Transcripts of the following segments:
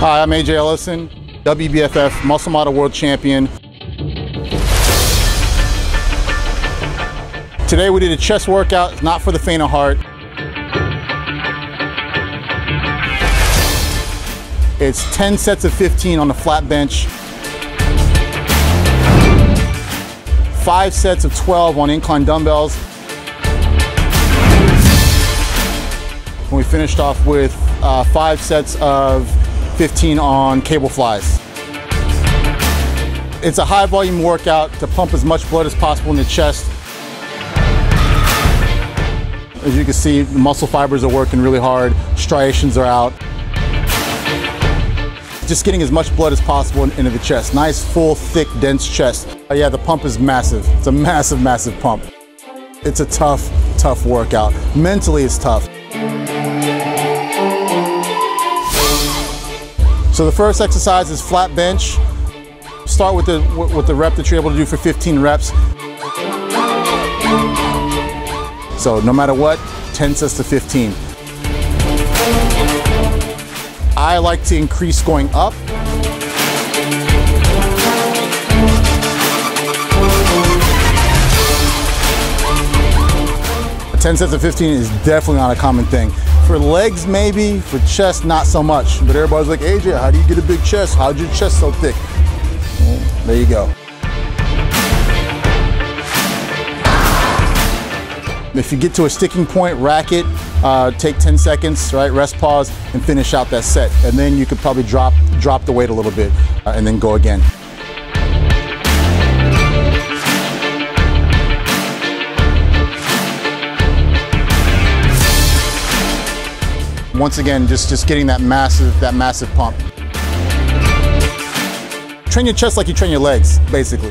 Hi, I'm AJ Ellison, WBFF Muscle Model World Champion. Today we did a chest workout, not for the faint of heart. It's 10 sets of 15 on the flat bench, five sets of 12 on incline dumbbells. And we finished off with uh, five sets of 15 on cable flies. It's a high volume workout to pump as much blood as possible in the chest. As you can see, the muscle fibers are working really hard, striations are out. Just getting as much blood as possible into the chest. Nice, full, thick, dense chest. Uh, yeah, the pump is massive. It's a massive, massive pump. It's a tough, tough workout. Mentally, it's tough. So the first exercise is flat bench. Start with the, with the rep that you're able to do for 15 reps. So no matter what, 10 sets to 15. I like to increase going up. Ten sets of 15 is definitely not a common thing. For legs, maybe. For chest, not so much. But everybody's like, AJ, how do you get a big chest? How's your chest so thick? Well, there you go. If you get to a sticking point, rack it, uh, take 10 seconds, right? Rest, pause, and finish out that set. And then you could probably drop, drop the weight a little bit uh, and then go again. Once again, just, just getting that massive, that massive pump. Train your chest like you train your legs, basically.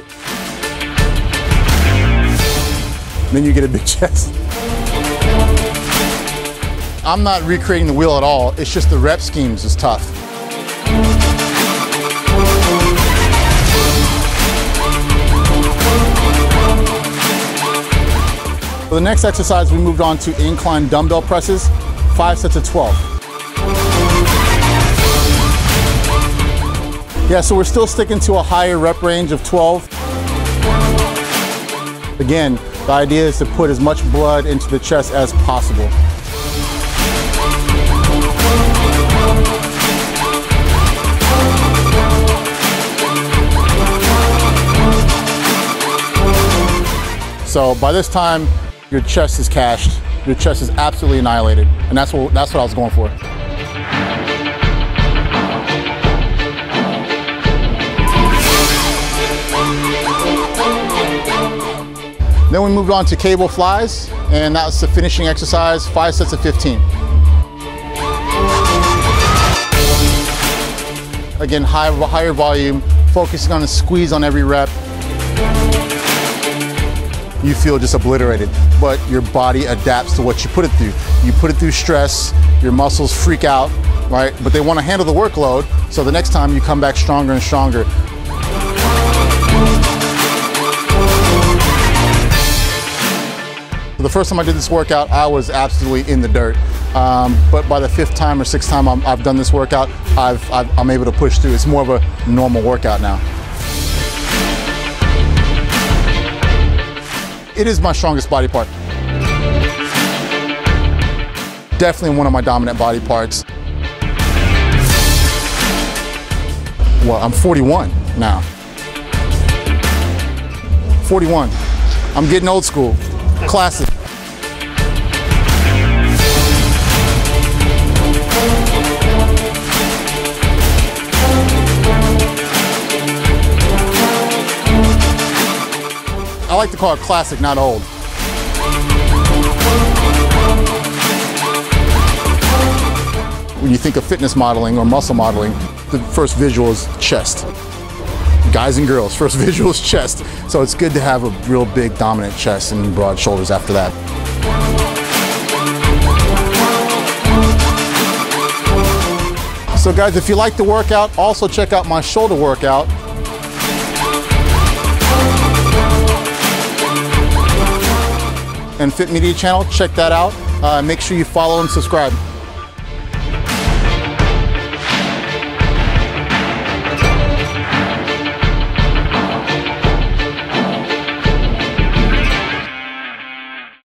Then you get a big chest. I'm not recreating the wheel at all. It's just the rep schemes is tough. For the next exercise, we moved on to incline dumbbell presses, five sets of 12. Yeah, so we're still sticking to a higher rep range of 12. Again, the idea is to put as much blood into the chest as possible. So by this time, your chest is cashed. Your chest is absolutely annihilated. And that's what, that's what I was going for. Then we moved on to cable flies, and that was the finishing exercise, five sets of 15. Again, high, higher volume, focusing on a squeeze on every rep. You feel just obliterated, but your body adapts to what you put it through. You put it through stress, your muscles freak out, right? But they want to handle the workload, so the next time you come back stronger and stronger. The first time I did this workout, I was absolutely in the dirt. Um, but by the fifth time or sixth time i have done this workout, I've, i am able to push through. It's more of a normal workout now. It is my strongest body part. Definitely one of my dominant body parts. Well, I'm 41 now. 41. I'm getting old school. Classic. I like to call it classic, not old. When you think of fitness modeling or muscle modeling, the first visual is chest guys and girls. First visual is chest. So it's good to have a real big dominant chest and broad shoulders after that. So guys, if you like the workout, also check out my shoulder workout. And Fit Media channel, check that out. Uh, make sure you follow and subscribe.